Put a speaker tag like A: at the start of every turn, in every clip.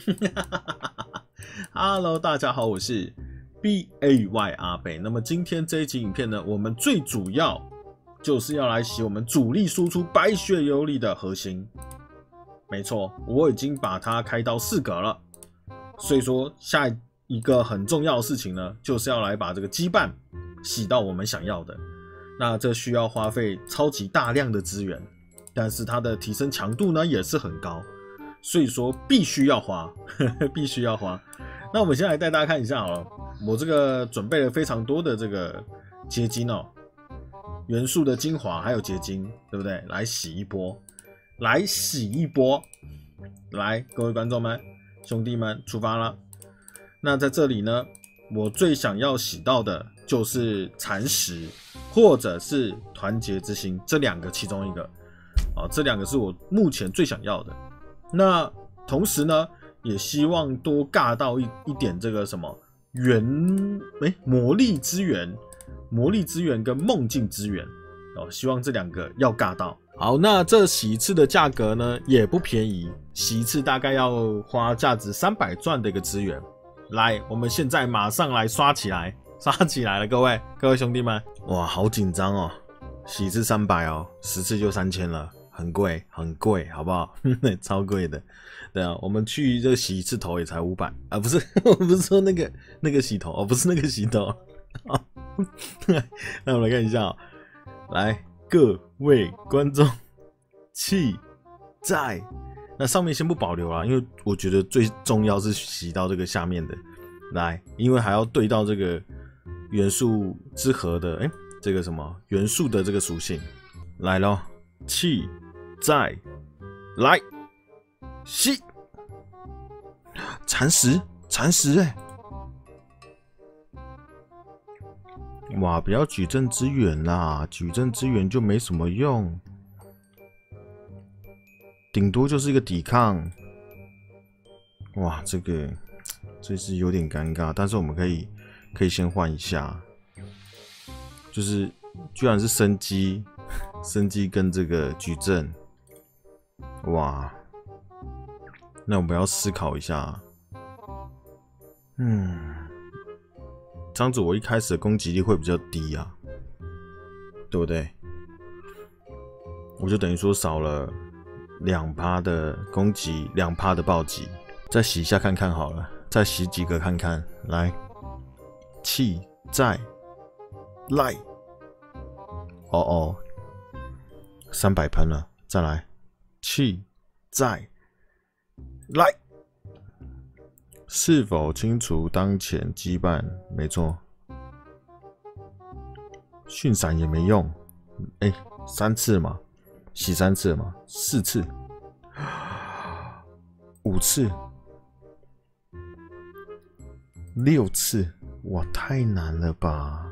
A: Hello，大家好，我是 B A Y 阿北。那么今天这一集影片呢，我们最主要就是要来洗我们主力输出白雪游离的核心。没错，我已经把它开到四格了。所以说，下一个很重要的事情呢，就是要来把这个羁绊洗到我们想要的。那这需要花费超级大量的资源，但是它的提升强度呢也是很高。所以说必须要花，呵 呵必须要花。那我们先来带大家看一下好了，我这个准备了非常多的这个结晶哦，元素的精华还有结晶，对不对？来洗一波，来洗一波，来，各位观众们、兄弟们，出发了。那在这里呢，我最想要洗到的就是蚕食或者是团结之心这两个其中一个啊，这两个是我目前最想要的。那同时呢，也希望多尬到一一点这个什么元哎魔力资源、魔力资源跟梦境资源哦，希望这两个要尬到。好，那这洗一次的价格呢也不便宜，洗一次大概要花价值三百钻的一个资源。来，我们现在马上来刷起来，刷起来了，各位各位兄弟们，哇，好紧张哦，洗一次三百哦，十次就三千了。很贵，很贵，好不好？超贵的。对啊，我们去这洗一次头也才五百啊，不是，我不是说那个那个洗头哦，不是那个洗头。好 那我们来看一下，来各位观众，气在那上面先不保留啊，因为我觉得最重要是洗到这个下面的，来，因为还要对到这个元素之和的，哎，这个什么元素的这个属性来喽，气。再来吸蚕食，蚕食哎！哇，不要矩阵支援啦，矩阵支援就没什么用，顶多就是一个抵抗。哇，这个这是有点尴尬，但是我们可以可以先换一下，就是居然是生机，生机跟这个矩阵。哇，那我们要思考一下。嗯，这样子我一开始的攻击力会比较低啊，对不对？我就等于说少了两趴的攻击，两趴的暴击。再洗一下看看好了，再洗几个看看。来，气在来，哦哦，三百喷了，再来。气在来，是否清除当前羁绊？没错，训散也没用。哎，三次嘛，洗三次嘛，四次，五次，六次，哇，太难了吧？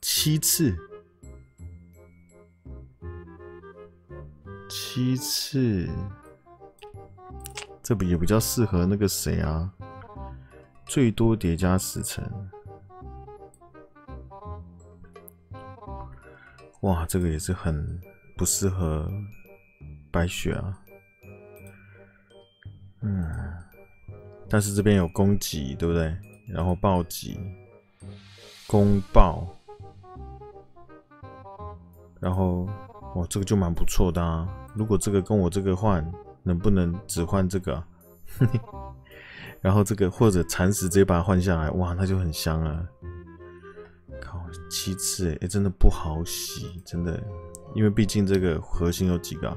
A: 七次。七次，这不也比较适合那个谁啊？最多叠加十层。哇，这个也是很不适合白雪啊。嗯，但是这边有攻击，对不对？然后暴击，攻暴，然后。哇，这个就蛮不错的啊！如果这个跟我这个换，能不能只换这个？然后这个或者蚕食直接把它换下来，哇，那就很香啊！靠，七次哎，真的不好洗，真的，因为毕竟这个核心有几个？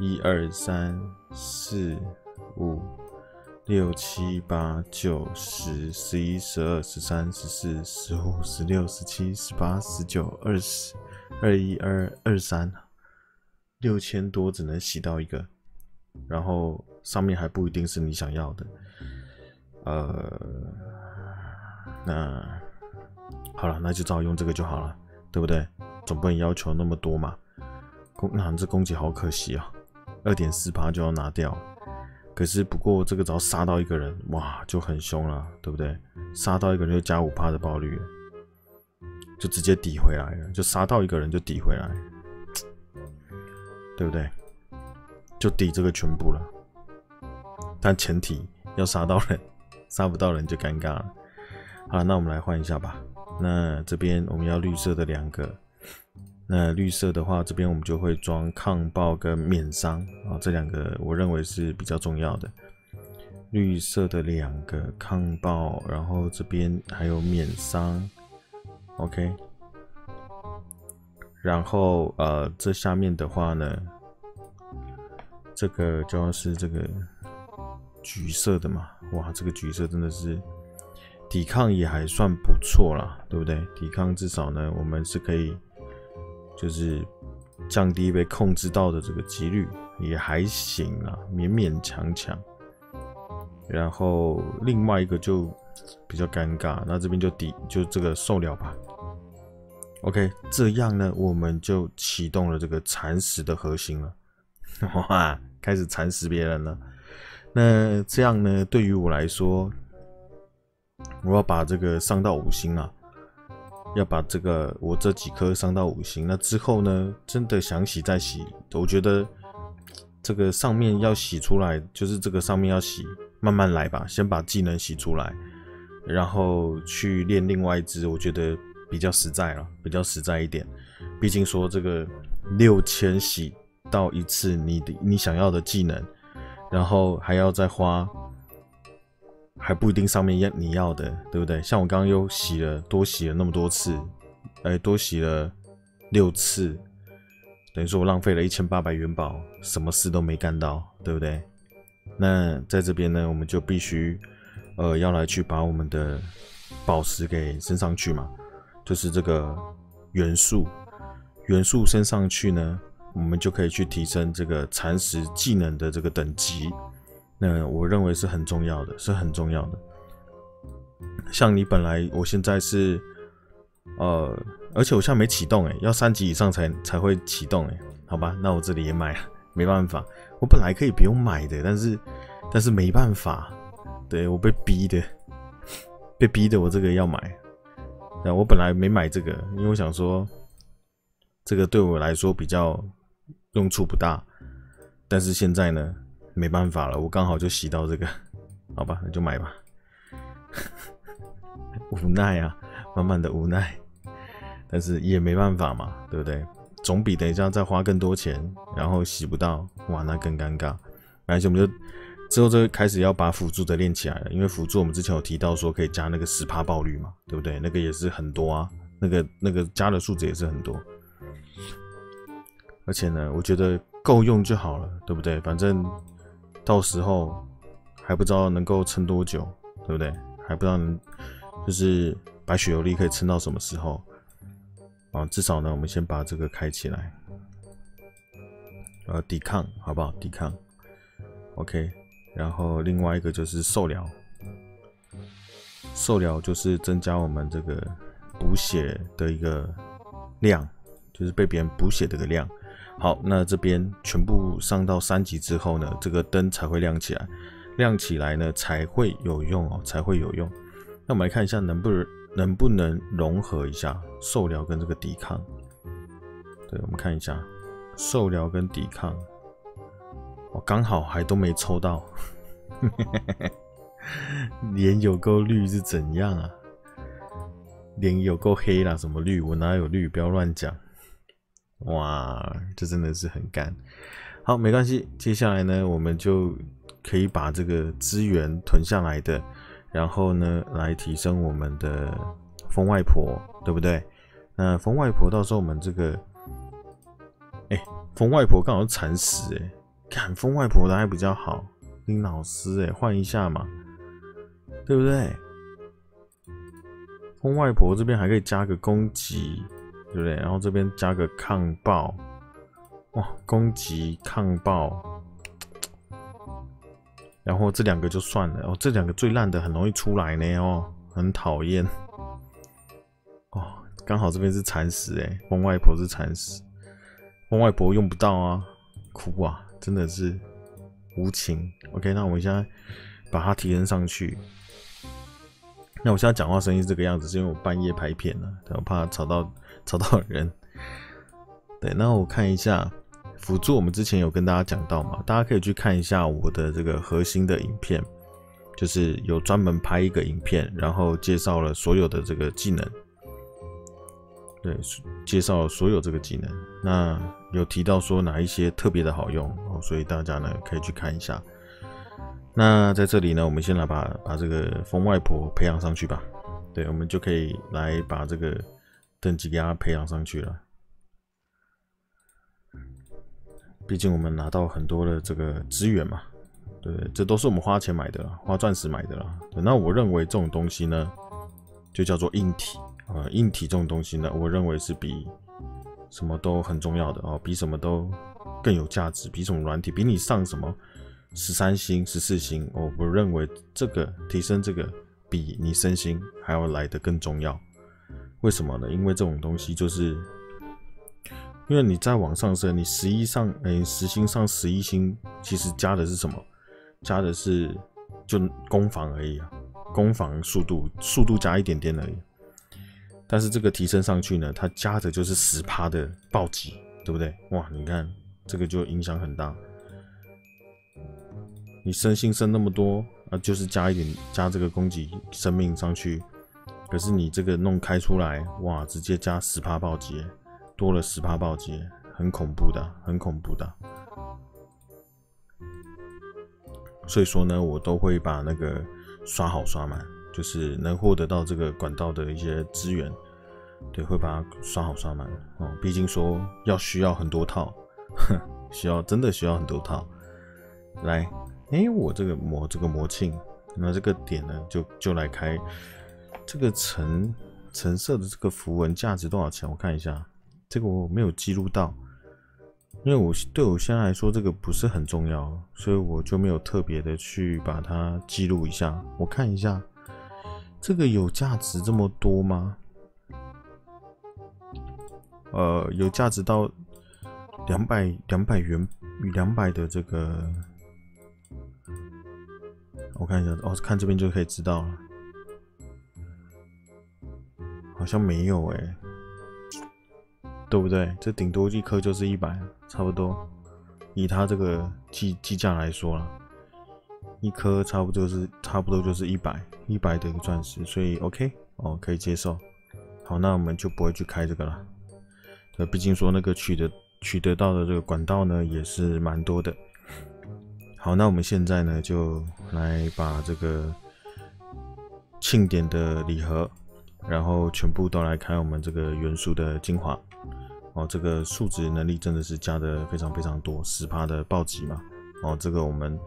A: 一二三四五六七八九十十一十二十三十四十五十六十七十八十九二十。二一二二三，六千多只能洗到一个，然后上面还不一定是你想要的，呃，那好了，那就照用这个就好了，对不对？总不能要求那么多嘛。攻那这攻击好可惜啊，二点四八就要拿掉，可是不过这个只要杀到一个人，哇，就很凶了，对不对？杀到一个人就加五趴的爆率。就直接抵回来了，就杀到一个人就抵回来，对不对？就抵这个全部了。但前提要杀到人，杀不到人就尴尬了。好，那我们来换一下吧。那这边我们要绿色的两个，那绿色的话，这边我们就会装抗爆跟免伤啊，这两个我认为是比较重要的。绿色的两个抗爆，然后这边还有免伤，OK。然后呃，这下面的话呢，这个就要是这个橘色的嘛，哇，这个橘色真的是。抵抗也还算不错啦，对不对？抵抗至少呢，我们是可以，就是降低被控制到的这个几率，也还行啊，勉勉强强。然后另外一个就比较尴尬，那这边就抵就这个受了吧。OK，这样呢，我们就启动了这个蚕食的核心了，哇，开始蚕食别人了。那这样呢，对于我来说。我要把这个上到五星啊，要把这个我这几颗上到五星。那之后呢，真的想洗再洗。我觉得这个上面要洗出来，就是这个上面要洗，慢慢来吧。先把技能洗出来，然后去练另外一只，我觉得比较实在了，比较实在一点。毕竟说这个六千洗到一次你的你想要的技能，然后还要再花。还不一定上面要你要的，对不对？像我刚刚又洗了多洗了那么多次，哎，多洗了六次，等于说我浪费了一千八百元宝，什么事都没干到，对不对？那在这边呢，我们就必须呃要来去把我们的宝石给升上去嘛，就是这个元素，元素升上去呢，我们就可以去提升这个蚕食技能的这个等级。那我认为是很重要的，是很重要的。像你本来，我现在是，呃，而且我现在没启动，哎，要三级以上才才会启动，哎，好吧，那我这里也买，没办法，我本来可以不用买的，但是，但是没办法，对我被逼的，被逼的，我这个要买。那我本来没买这个，因为我想说，这个对我来说比较用处不大，但是现在呢？没办法了，我刚好就洗到这个，好吧，那就买吧。无奈啊，满满的无奈，但是也没办法嘛，对不对？总比等一下再花更多钱，然后洗不到，哇，那更尴尬。而且我们就之后就开始要把辅助的练起来了，因为辅助我们之前有提到说可以加那个十趴爆率嘛，对不对？那个也是很多啊，那个那个加的数字也是很多。而且呢，我觉得够用就好了，对不对？反正。到时候还不知道能够撑多久，对不对？还不知道能就是白雪游历可以撑到什么时候啊？至少呢，我们先把这个开起来，呃，抵抗好不好？抵抗，OK。然后另外一个就是受疗，受疗就是增加我们这个补血的一个量，就是被别人补血的一个量。好，那这边全部上到三级之后呢，这个灯才会亮起来，亮起来呢才会有用哦，才会有用。那我们来看一下能不能能不能融合一下受疗跟这个抵抗。对，我们看一下受疗跟抵抗，我刚好还都没抽到，脸有够绿是怎样啊？脸有够黑啦，什么绿？我哪有绿？不要乱讲。哇，这真的是很干。好，没关系。接下来呢，我们就可以把这个资源囤下来的，然后呢，来提升我们的风外婆，对不对？那风外婆到时候我们这个，哎，风外婆刚好惨死哎，看疯外婆的还比较好。林老师哎，换一下嘛，对不对？疯外婆这边还可以加个攻击。对不对？然后这边加个抗爆，哇，攻击抗爆，然后这两个就算了哦，这两个最烂的很容易出来呢哦，很讨厌哦。刚好这边是蚕食哎，疯外婆是蚕食，疯外婆用不到啊，哭啊，真的是无情。OK，那我们现在把它提升上去。那我现在讲话声音这个样子，是因为我半夜拍片了，我怕吵到。吵到人，对，那我看一下辅助我们之前有跟大家讲到嘛，大家可以去看一下我的这个核心的影片，就是有专门拍一个影片，然后介绍了所有的这个技能，对，介绍所有这个技能，那有提到说哪一些特别的好用哦，所以大家呢可以去看一下。那在这里呢，我们先来把把这个风外婆培养上去吧，对，我们就可以来把这个等级给它培养上去了。毕竟我们拿到很多的这个资源嘛，对，这都是我们花钱买的，花钻石买的啦。那我认为这种东西呢，就叫做硬体啊，硬体这种东西呢，我认为是比什么都很重要的哦，比什么都更有价值，比什么软体，比你上什么十三星、十四星，我我认为这个提升这个比你升星还要来的更重要。为什么呢？因为这种东西就是。因为你在往上升，你十一上，哎，十星上十一星，其实加的是什么？加的是就攻防而已啊，攻防速度，速度加一点点而已。但是这个提升上去呢，它加的就是十趴的暴击，对不对？哇，你看这个就影响很大。你升星升那么多啊，就是加一点，加这个攻击生命上去。可是你这个弄开出来，哇，直接加十趴暴击。多了十趴暴击，很恐怖的，很恐怖的。所以说呢，我都会把那个刷好刷满，就是能获得到这个管道的一些资源，对，会把它刷好刷满哦。毕竟说要需要很多套，需要真的需要很多套。来，哎，我这个魔这个魔庆，那这个点呢，就就来开这个橙橙色的这个符文价值多少钱？我看一下。这个我没有记录到，因为我对我现在来说这个不是很重要，所以我就没有特别的去把它记录一下。我看一下，这个有价值这么多吗？呃，有价值到两百两百元两百的这个，我看一下哦，看这边就可以知道了，好像没有哎。对不对？这顶多一颗就是一百，差不多。以它这个计计价来说了，一颗差不多是差不多就是一百一百的一个钻石，所以 OK 哦，可以接受。好，那我们就不会去开这个了。呃，毕竟说那个取得取得到的这个管道呢，也是蛮多的。好，那我们现在呢，就来把这个庆典的礼盒，然后全部都来开我们这个元素的精华。哦，这个数值能力真的是加的非常非常多，十趴的暴击嘛。哦，这个我们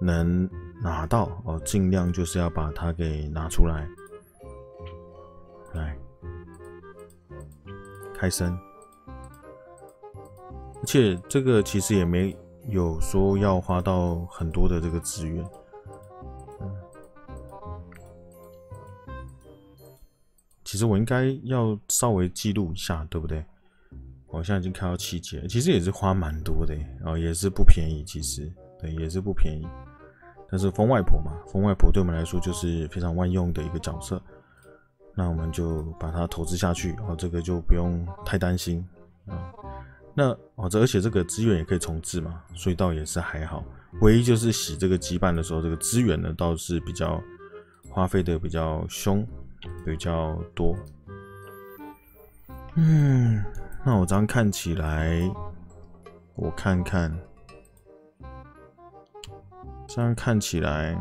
A: 能拿到哦，尽量就是要把它给拿出来。来，开声。而且这个其实也没有说要花到很多的这个资源。其实我应该要稍微记录一下，对不对？我现在已经开到七阶，其实也是花蛮多的，哦，也是不便宜，其实对，也是不便宜。但是风外婆嘛，风外婆对我们来说就是非常万用的一个角色，那我们就把它投资下去，哦，这个就不用太担心啊。那哦，这而且这个资源也可以重置嘛，所以倒也是还好。唯一就是洗这个羁绊的时候，这个资源呢倒是比较花费的比较凶，比较多。嗯。那我这样看起来，我看看，这样看起来，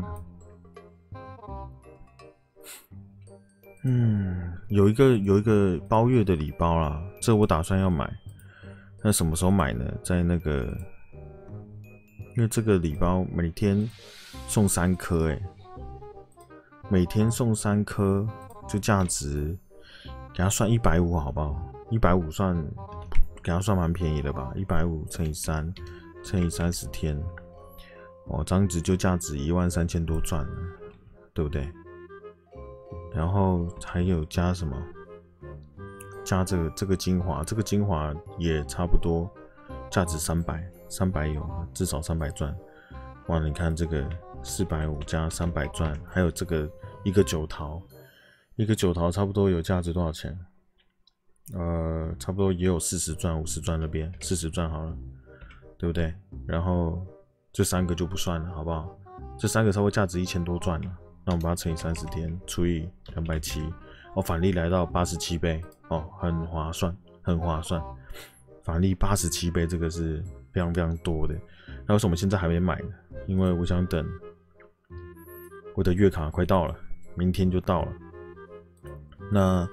A: 嗯，有一个有一个包月的礼包啦，这我打算要买。那什么时候买呢？在那个，因为这个礼包每天送三颗，哎，每天送三颗，就价值给他算一百五，好不好？一百五算，给他算蛮便宜的吧？一百五乘以三，乘以三十天，哦，张纸就价值一万三千多钻，对不对？然后还有加什么？加这个这个精华，这个精华也差不多价值三百，三百有，至少三百钻。哇，你看这个四百五加三百钻，还有这个一个九桃，一个九桃差不多有价值多少钱？呃，差不多也有四十钻、五十钻那边，四十钻好了。对不对？然后这三个就不算了，好不好？这三个稍微价值一千多钻了，那我们把它乘以三十天，除以两百七，哦，返利来到八十七倍，哦，很划算，很划算。返利八十七倍，这个是非常非常多的。那为什么现在还没买呢？因为我想等我的月卡快到了，明天就到了。那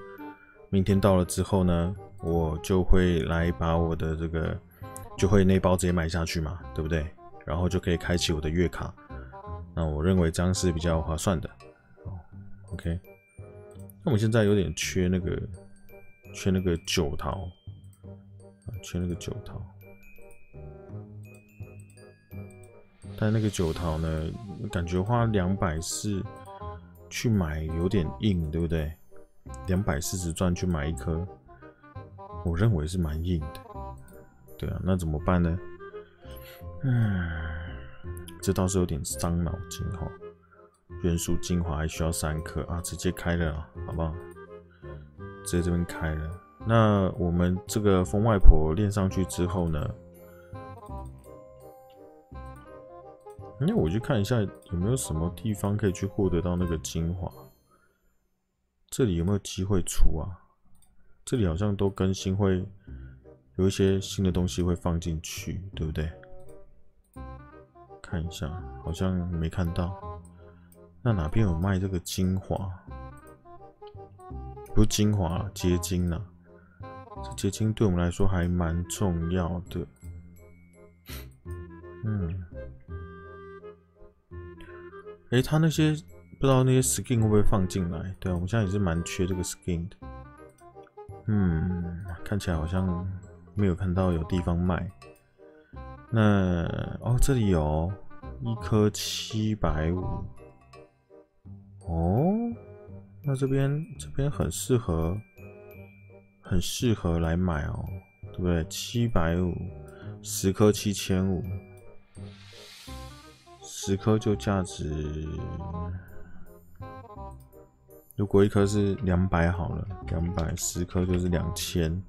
A: 明天到了之后呢，我就会来把我的这个就会那包直接买下去嘛，对不对？然后就可以开启我的月卡。那我认为这样是比较划算的。哦，OK。那我们现在有点缺那个缺那个九桃，缺那个九桃。但那个九桃呢，感觉花两百四去买有点硬，对不对？两百四十钻去买一颗，我认为是蛮硬的。对啊，那怎么办呢？嗯，这倒是有点伤脑筋哈。元素精华还需要三颗啊，直接开了，好不好？直接这边开了。那我们这个风外婆练上去之后呢？那我去看一下有没有什么地方可以去获得到那个精华。这里有没有机会出啊？这里好像都更新，会有一些新的东西会放进去，对不对？看一下，好像没看到。那哪边有卖这个精华？不是精华，结晶呢？这结晶对我们来说还蛮重要的。嗯。哎，他那些。不知道那些 skin 会不会放进来？对，我们现在也是蛮缺这个 skin 的。嗯，看起来好像没有看到有地方卖。那哦，这里有一颗七百五。哦，那这边这边很适合，很适合来买哦，对不对？七百五，十颗七千五，十颗就价值。如果一颗是两百好了，两百十颗就是两千，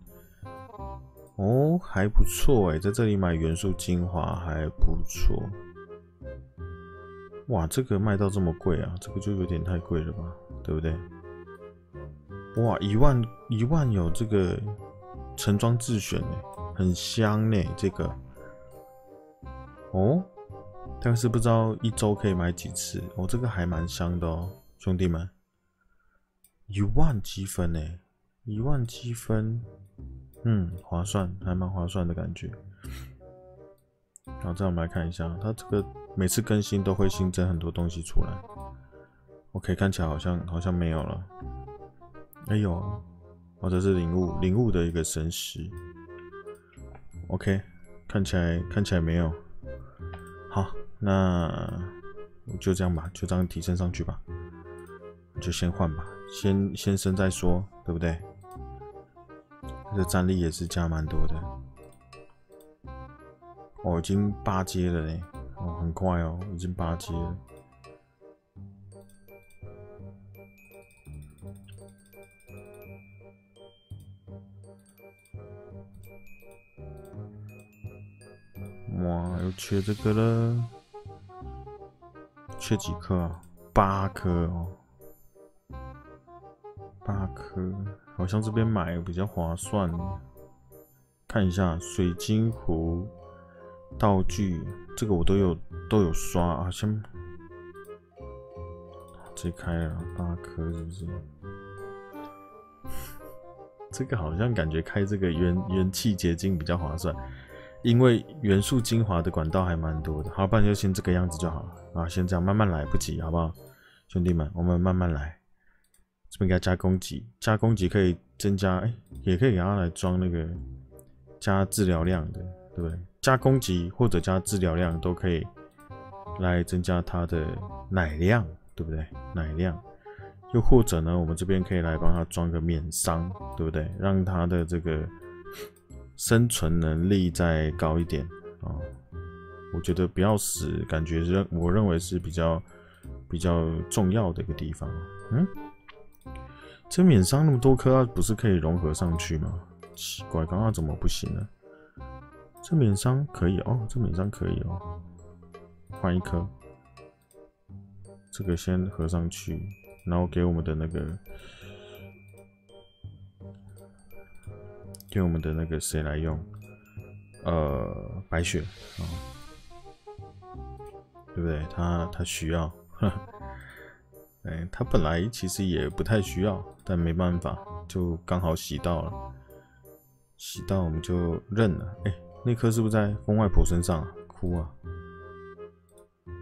A: 哦，还不错哎，在这里买元素精华还不错。哇，这个卖到这么贵啊，这个就有点太贵了吧，对不对？哇，一万一万有这个橙装自选哎，很香呢，这个。哦，但是不知道一周可以买几次，哦，这个还蛮香的哦，兄弟们。一万积分呢？一万积分，嗯，划算，还蛮划算的感觉。好，再我们来看一下，它这个每次更新都会新增很多东西出来。OK，看起来好像好像没有了。哎呦，哦，这是领悟领悟的一个神石。OK，看起来看起来没有。好，那就这样吧，就这样提升上去吧。就先换吧。先先升再说，对不对？这战力也是加蛮多的。哦，已经八阶了嘞！哦，很快哦，已经八阶了。哇，又缺这个了，缺几颗啊？八颗哦。八颗，好像这边买比较划算。看一下水晶壶道具，这个我都有都有刷啊。先，这开了八颗，是不是？这个好像感觉开这个元元气结晶比较划算，因为元素精华的管道还蛮多的。好，不然就先这个样子就好了啊。先这样慢慢来，不急，好不好？兄弟们，我们慢慢来。这边给它加攻击，加攻击可以增加，哎，也可以给它来装那个加治疗量的，对不对？加攻击或者加治疗量都可以来增加它的奶量，对不对？奶量，又或者呢，我们这边可以来帮它装个免伤，对不对？让它的这个生存能力再高一点啊。我觉得不要死，感觉认我认为是比较比较重要的一个地方，嗯。这免伤那么多颗，它不是可以融合上去吗？奇怪，刚刚怎么不行呢？这免伤可以哦，这免伤可以哦，换一颗，这个先合上去，然后给我们的那个，给我们的那个谁来用？呃，白雪啊，对不对？他他需要，哎，他本来其实也不太需要，但没办法，就刚好洗到了，洗到我们就认了，哎。那颗是不是在风外婆身上啊？哭啊！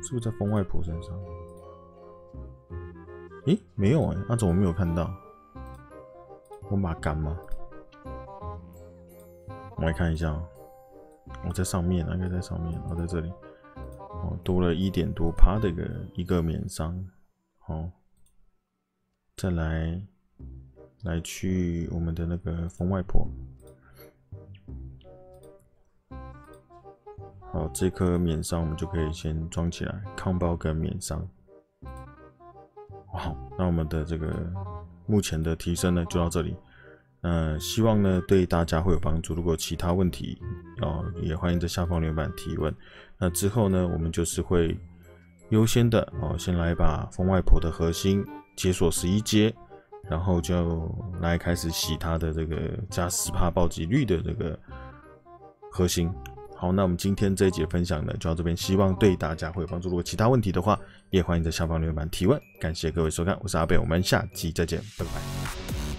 A: 是不是在风外婆身上？咦，没有哎，那怎么没有看到？我把干吗？我来看一下，我在上面，应该在上面，我在这里，哦，多了一点多趴的一个一个免伤，好，再来来去我们的那个风外婆。好，这颗免伤我们就可以先装起来，抗爆跟免伤。好，那我们的这个目前的提升呢就到这里。嗯，希望呢对大家会有帮助。如果其他问题，哦，也欢迎在下方留言板提问。那之后呢，我们就是会优先的哦，先来把风外婆的核心解锁十一阶，然后就来开始洗它的这个加十帕暴击率的这个核心。好，那我们今天这一节分享呢就到这边，希望对大家会有帮助。如果其他问题的话，也欢迎在下方留言板提问。感谢各位收看，我是阿贝，我们下期再见，拜拜。